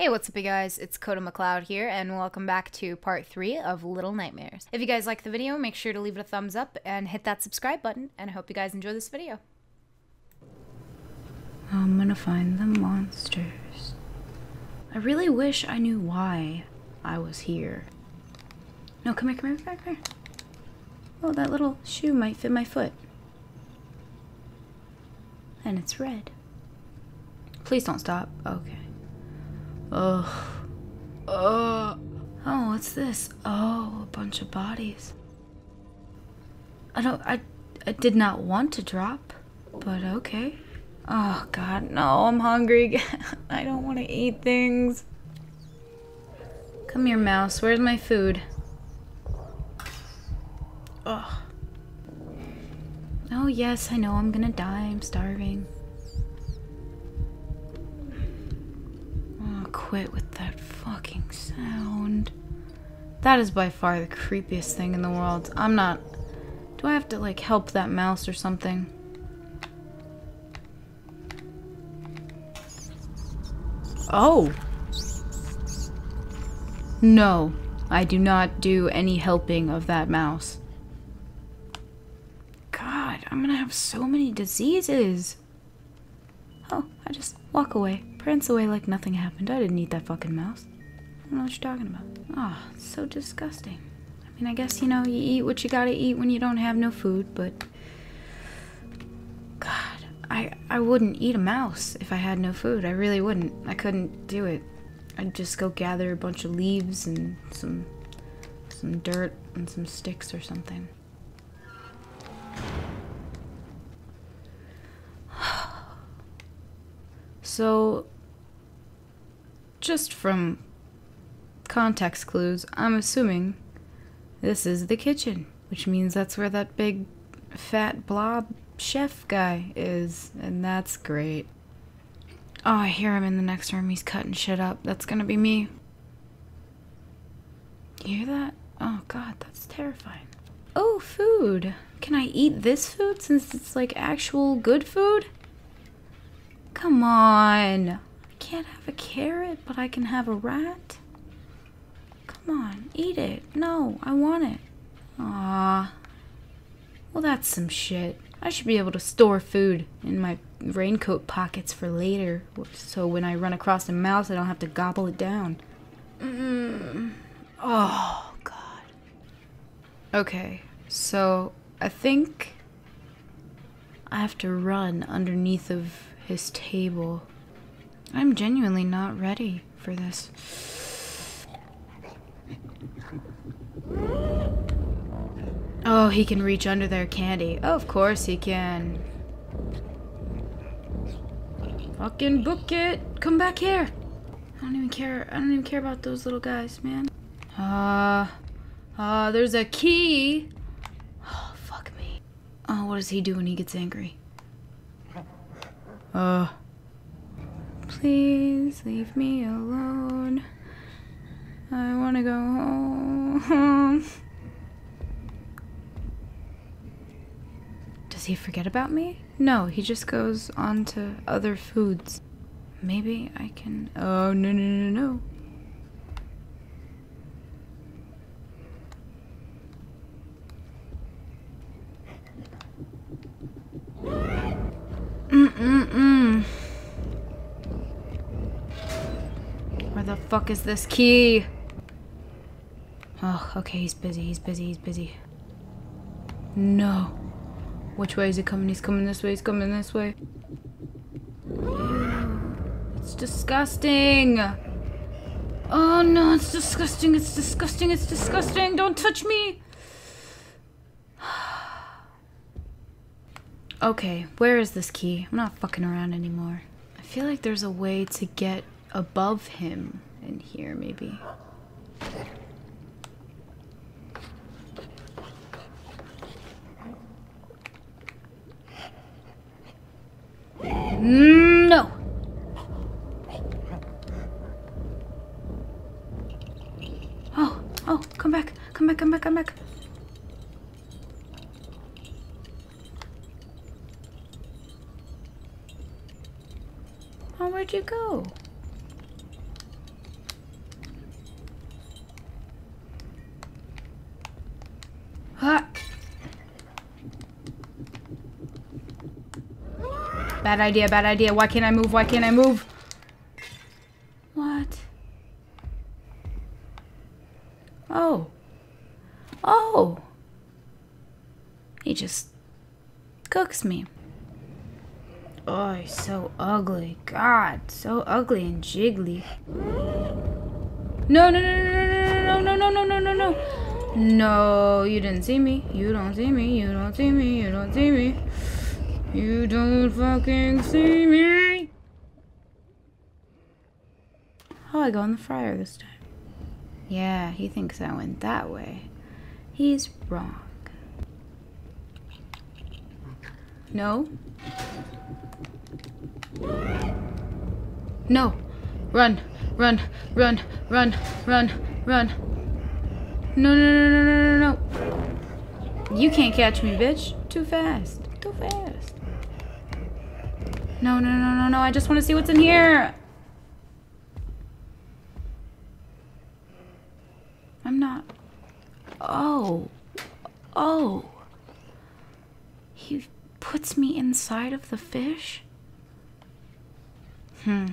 Hey, what's up, you guys? It's Kota McKloud here, and welcome back to part three of Little Nightmares. If you guys like the video, make sure to leave it a thumbs up and hit that subscribe button, and I hope you guys enjoy this video. I'm gonna find the monsters. I really wish I knew why I was here. No, come here, come here, come here, come here. Oh, that little shoe might fit my foot. And it's red. Please don't stop. Okay. Ugh. Ugh. Oh, what's this? Oh, a bunch of bodies. I don't. I. I did not want to drop, but okay. Oh God, no! I'm hungry again. I don't want to eat things. Come here, mouse. Where's my food? Ugh. Oh yes, I know. I'm gonna die. I'm starving. Quit with that fucking sound. That is by far the creepiest thing in the world. I'm not... Do I have to, like, help that mouse or something? Oh! No, I do not do any helping of that mouse. God, I'm gonna have so many diseases. Oh, I just walk away. Prance away like nothing happened. I didn't eat that fucking mouse. I don't know what you're talking about. Ah, oh, so disgusting. I mean, I guess, you know, you eat what you gotta eat when you don't have no food, but... God, I, I wouldn't eat a mouse if I had no food. I really wouldn't. I couldn't do it. I'd just go gather a bunch of leaves and some, some dirt and some sticks or something. So, just from context clues, I'm assuming this is the kitchen, which means that's where that big fat blob chef guy is, and that's great. Oh, I hear him in the next room. He's cutting shit up. That's gonna be me. You hear that? Oh god, that's terrifying. Oh, food. Can I eat this food since it's like actual good food? Come on. I can't have a carrot, but I can have a rat. Come on, eat it. No, I want it. Ah. Well, that's some shit. I should be able to store food in my raincoat pockets for later, so when I run across a mouse, I don't have to gobble it down. Mm. Oh, God. Okay, so I think I have to run underneath of his table. I'm genuinely not ready for this. Oh, he can reach under their candy. Oh, of course he can. Fucking book it. Come back here. I don't even care. I don't even care about those little guys, man. Ah. Uh, uh, there's a key. Oh, fuck me. Oh, what does he do when he gets angry? Uh. Please leave me alone. I want to go home. Does he forget about me? No, he just goes on to other foods. Maybe I can. Oh, no, no, no, no. Mm-mm-mm. Where the fuck is this key? Oh, okay, he's busy, he's busy, he's busy. No. Which way is he coming? He's coming this way, he's coming this way. It's disgusting. Oh no, it's disgusting, it's disgusting, it's disgusting. Don't touch me. Okay, where is this key? I'm not fucking around anymore. I feel like there's a way to get above him in here, maybe. No! Oh, oh, come back, come back, come back, come back. Oh, where'd you go? Bad idea, bad idea. Why can't I move? Why can't I move? What? Oh. Oh. He just cooks me. Oh, he's so ugly. God, so ugly and jiggly. No, no, no, no, no, no, no, no, no, no, no, no, no, no. No, you didn't see me. You don't see me. You don't see me. You don't see me. You don't fucking see me. Oh, I go in the fryer this time. Yeah, he thinks I went that way. He's wrong. No. No. Run, run, run, run, run, run. No, no, no, no, no, no, no. You can't catch me, bitch. Too fast. Too fast. No, no, no, no, no. I just want to see what's in here. I'm not. Oh. Oh. He puts me inside of the fish? Hmm.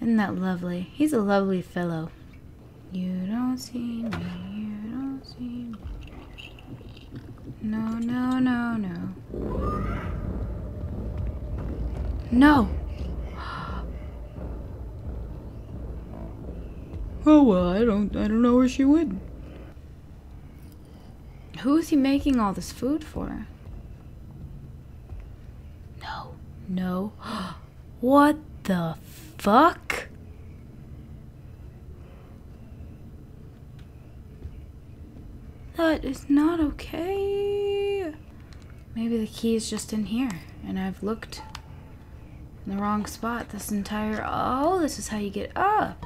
Isn't that lovely? He's a lovely fellow. You don't see me, you don't see me. No, no, no, no. No! Oh well, I don't I don't know where she went. Who is he making all this food for? No. No. what the fuck? That is not okay. Maybe the key is just in here, and I've looked in the wrong spot this entire... Oh, this is how you get up.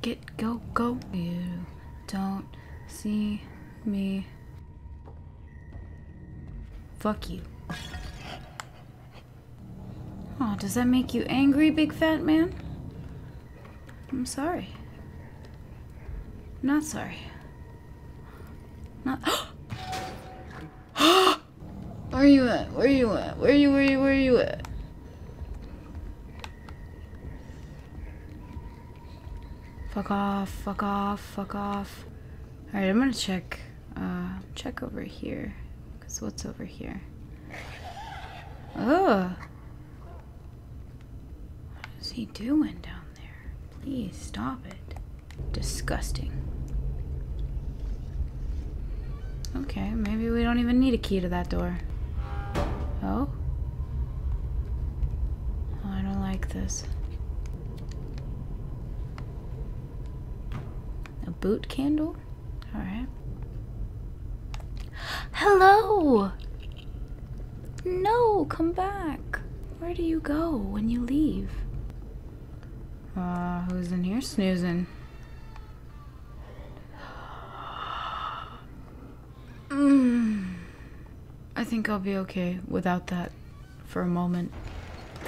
Get, go, go. You don't see me. Fuck you. Oh, does that make you angry, big fat man? I'm sorry. Not sorry. Not. Where are you at? Where are you at? Where are you? Where are you? Where are you at? Fuck off, fuck off, fuck off. Alright, I'm gonna check, uh, check over here. Cause what's over here? Ugh. What is he doing down there? Please stop it. Disgusting. Okay, maybe we don't even need a key to that door. Oh? Oh, I don't like this. A boot candle? Alright. Hello! No, come back. Where do you go when you leave? Uh, who's in here snoozing? Mm. I think I'll be okay without that for a moment.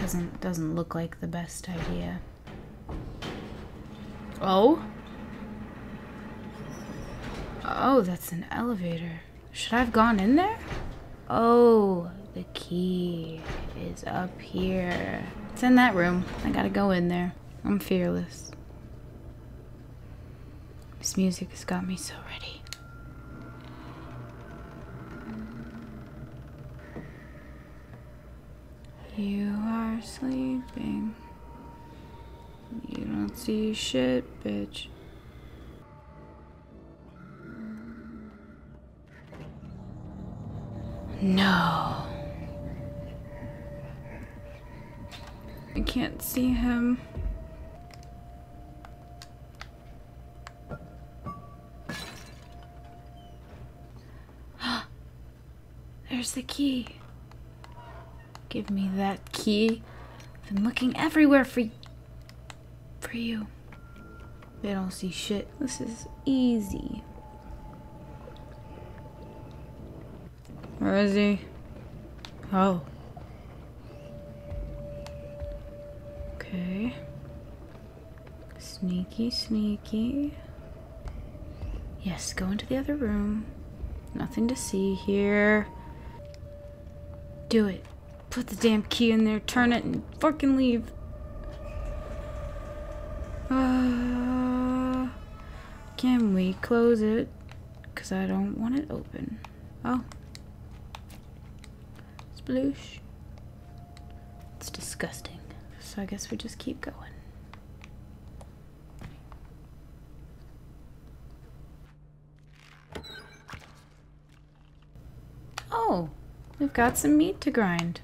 Doesn't doesn't look like the best idea. Oh? Oh, that's an elevator. Should I have gone in there? Oh, the key is up here. It's in that room. I gotta go in there. I'm fearless. This music has got me so ready. You are sleeping. You don't see shit, bitch. No. I can't see him. There's the key. Give me that key. I've been looking everywhere for for you. They don't see shit. This is easy. Where is he? Oh. Okay. Sneaky, sneaky. Yes, go into the other room. Nothing to see here. Do it. Put the damn key in there, turn it, and fucking leave. Uh, can we close it? Because I don't want it open. Oh. Sploosh. It's disgusting. So I guess we just keep going. Oh, we've got some meat to grind.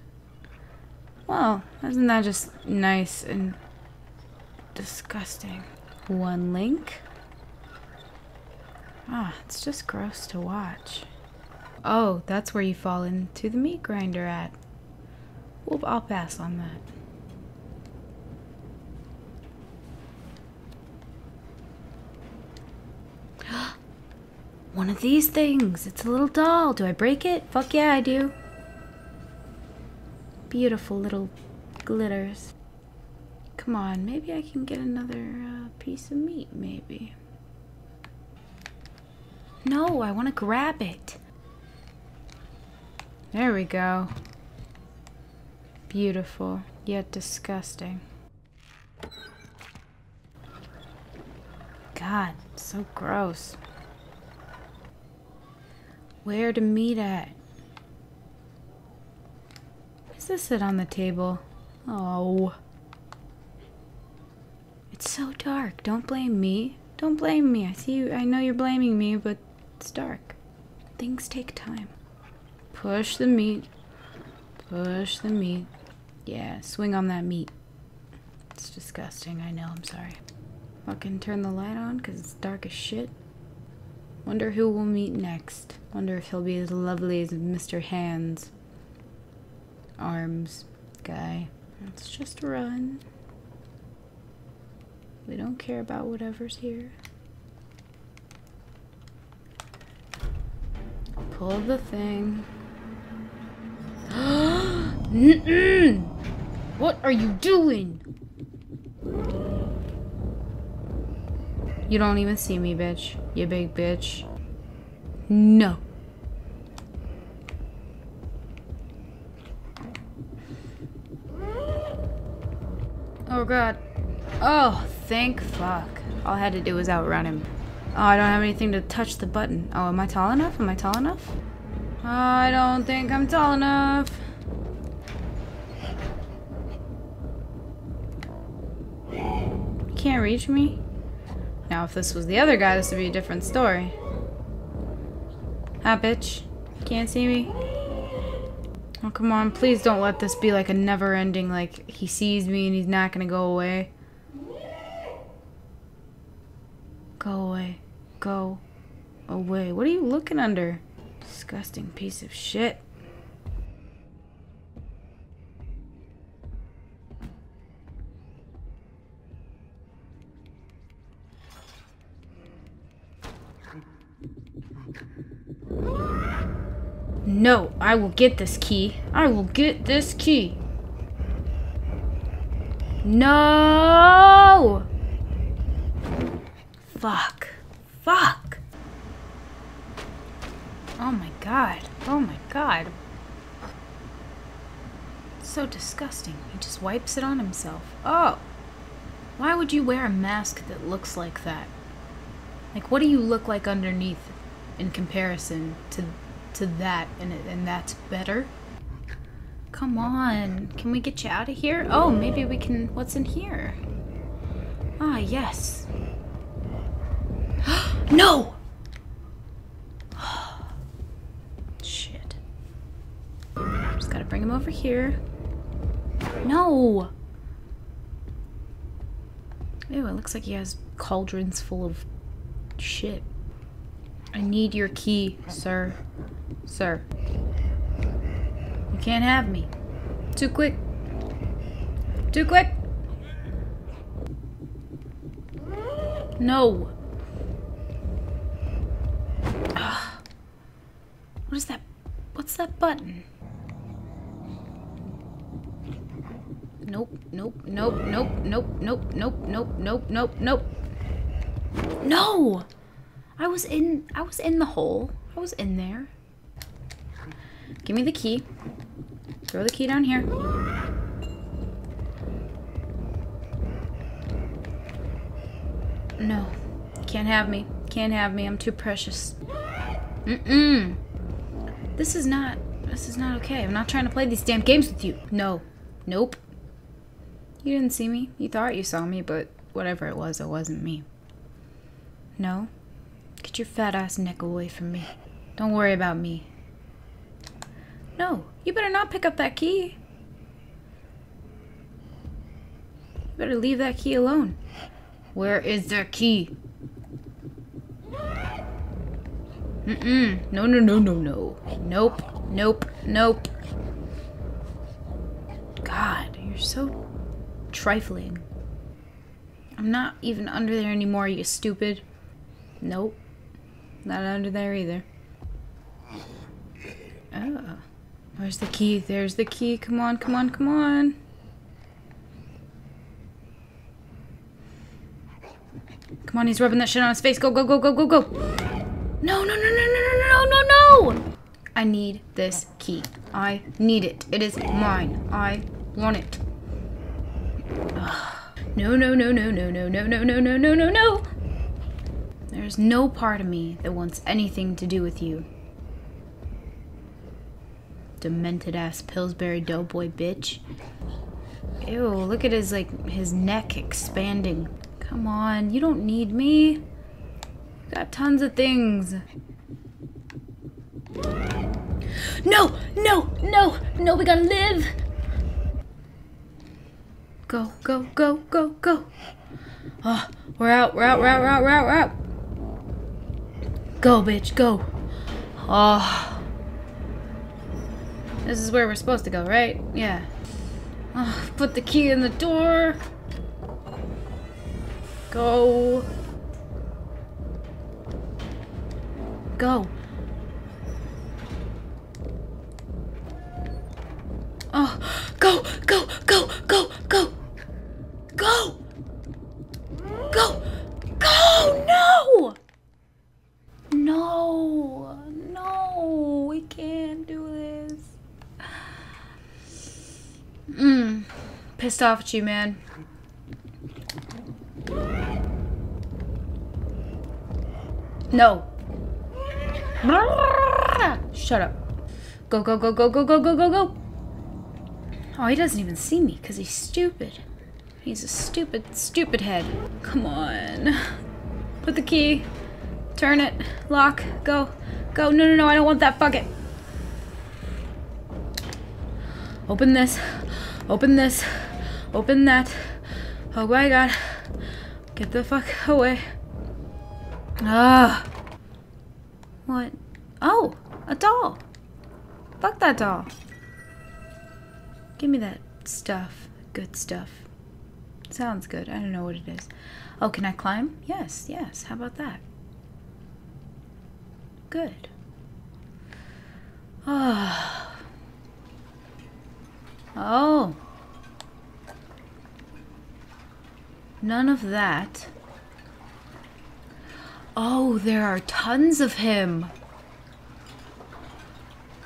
Well, isn't that just nice and disgusting? One link. Ah, it's just gross to watch. Oh, that's where you fall into the meat grinder at. Well, I'll pass on that. One of these things. It's a little doll. Do I break it? Fuck yeah, I do. Beautiful little glitters. Come on, maybe I can get another uh, piece of meat, maybe. No, I want to grab it. There we go. Beautiful, yet disgusting. God, so gross. Where to meet at? Is this it on the table? Oh. It's so dark. Don't blame me. Don't blame me. I see you. I know you're blaming me, but it's dark. Things take time. Push the meat. Push the meat. Yeah, swing on that meat. It's disgusting. I know. I'm sorry. Fucking turn the light on because it's dark as shit. Wonder who we'll meet next. Wonder if he'll be as lovely as Mr. Hands. Arms guy. Let's just run. We don't care about whatever's here. Pull the thing. Mm-mm! What are you doing? You don't even see me, bitch. You big bitch. No. Oh god. Oh, thank fuck. All I had to do was outrun him. Oh, I don't have anything to touch the button. Oh, am I tall enough? Am I tall enough? I don't think I'm tall enough. Can't reach me? Now, if this was the other guy, this would be a different story. Ah, bitch. Can't see me? Oh, come on. Please don't let this be like a never-ending, like, he sees me and he's not gonna go away. Go away. Go away. What are you looking under? Disgusting piece of shit. No, I will get this key. I will get this key. No! Fuck. Fuck. Oh my god. Oh my god. So disgusting. He just wipes it on himself. Oh. Why would you wear a mask that looks like that? Like, what do you look like underneath in comparison to to that and, and that's better. Come on, can we get you out of here? Oh, maybe we can, what's in here? Ah, yes. no! Shit. Just gotta bring him over here. No! Ew, it looks like he has cauldrons full of shit. I need your key, sir. Sir. You can't have me. Too quick. Too quick. No. Ugh. What is that? What's that button? Nope, nope, nope, nope, nope, nope, nope, nope, nope, nope, nope. No! I was in I was in the hole. I was in there. Give me the key. Throw the key down here. No. Can't have me. Can't have me. I'm too precious. Mm-mm. This is not... This is not okay. I'm not trying to play these damn games with you. No. Nope. You didn't see me. You thought you saw me, but whatever it was, it wasn't me. No? Get your fat ass neck away from me. Don't worry about me. No, you better not pick up that key. You better leave that key alone. Where is the key? Mm-mm. No, no, no, no, no. Nope. Nope. Nope. God, you're so trifling. I'm not even under there anymore, you stupid. Nope. Not under there either. Oh. Where's the key? There's the key. Come on, come on, come on. Come on, he's rubbing that shit on his face. Go, go, go, go, go, go. No, no, no, no, no, no, no, no, no. I need this key. I need it. It is mine. I want it. No, no, no, no, no, no, no, no, no, no, no, no, no. There's no part of me that wants anything to do with you. Demented ass Pillsbury Doughboy bitch. Ew, look at his, like, his neck expanding. Come on, you don't need me. You got tons of things. No, no, no, no, we gotta live. Go, go, go, go, go. Oh, we're out, we're out, we're out, we're out, we're out, we're out. Go, bitch, go. Oh. This is where we're supposed to go, right? Yeah. Oh, put the key in the door. Go. Go. Oh, go, go, go, go, go. Go! Go! Go! No! No! No! We can't do this. Mmm. Pissed off at you, man. No. Shut up. Go, go, go, go, go, go, go, go, go. Oh, he doesn't even see me because he's stupid. He's a stupid, stupid head. Come on. Put the key. Turn it. Lock. Go. Go. No, no, no. I don't want that Fuck it. Open this. Open this. Open that. Oh my god. Get the fuck away. Ah. What? Oh, a doll. Fuck that doll. Give me that stuff. Good stuff. Sounds good. I don't know what it is. Oh, can I climb? Yes, yes. How about that? Good. Ah. Oh. None of that. Oh, there are tons of him.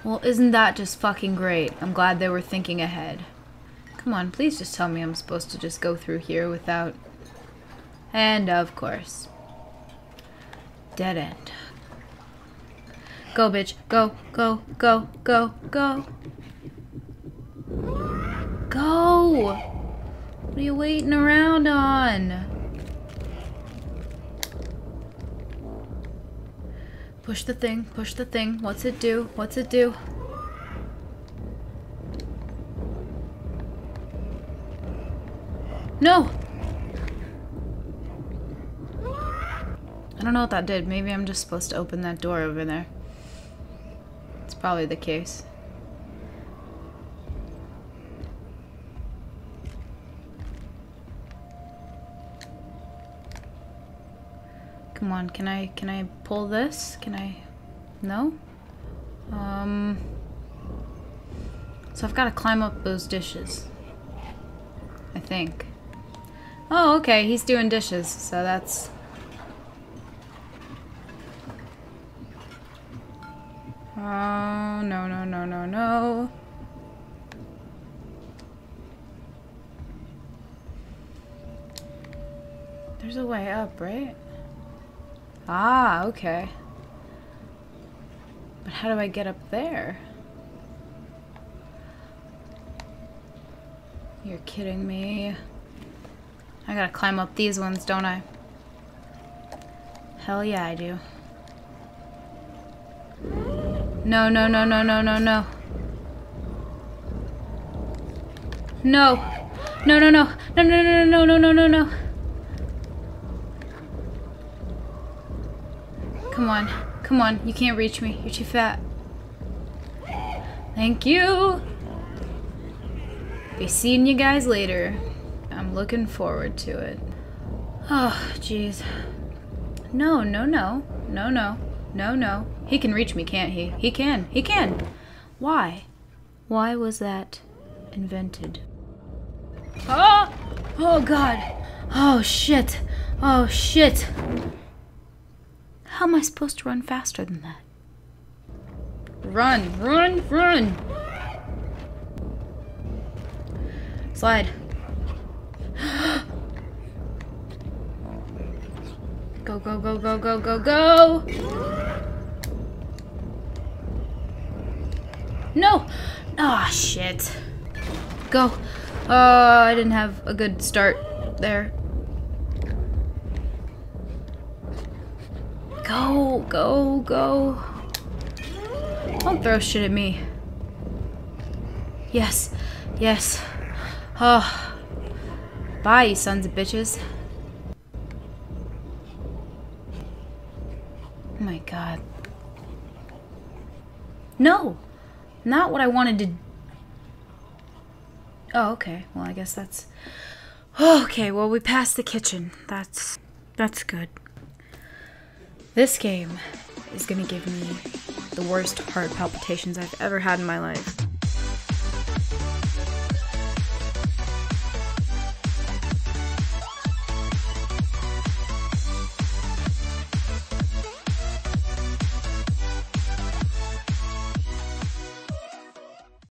Well, isn't that just fucking great? I'm glad they were thinking ahead. Come on, please just tell me I'm supposed to just go through here without... And of course. Dead end. Go, bitch. Go, go, go, go, go. Go! What are you waiting around on? Push the thing, push the thing. What's it do? What's it do? No! I don't know what that did. Maybe I'm just supposed to open that door over there. Probably the case. Come on, can I can I pull this? Can I No? Um So I've got to climb up those dishes. I think. Oh, okay, he's doing dishes, so that's... Oh, no, no, no, no, no. There's a way up, right? Ah, okay. But how do I get up there? You're kidding me. I gotta climb up these ones, don't I? Hell yeah, I do. No, no, no, no, no, no, no. No. No, no, no. No, no, no, no, no, no, no, no. Come on. Come on. You can't reach me. You're too fat. Thank you. Be seeing you guys later. I'm looking forward to it. Oh, jeez. No, no, no. No, no. No, no. He can reach me, can't he? He can. He can. Why? Why was that invented? Oh! Oh, God. Oh, shit. Oh, shit. How am I supposed to run faster than that? Run, run, run! Slide. go, go, go, go, go, go, go! No! Ah, oh, shit. Go. Oh, I didn't have a good start there. Go, go, go. Don't throw shit at me. Yes, yes. Oh. Bye, you sons of bitches. Oh my god. No! Not what I wanted to... Oh, okay. Well, I guess that's... Okay, well, we passed the kitchen. That's... That's good. This game is gonna give me the worst heart palpitations I've ever had in my life.